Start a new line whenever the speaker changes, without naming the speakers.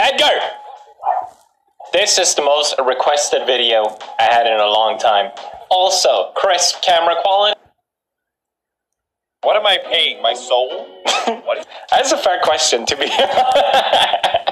Edgar! This is the most requested video I had in a long time. Also, crisp camera quality.
What am I paying? My soul? what?
That's a fair question to be.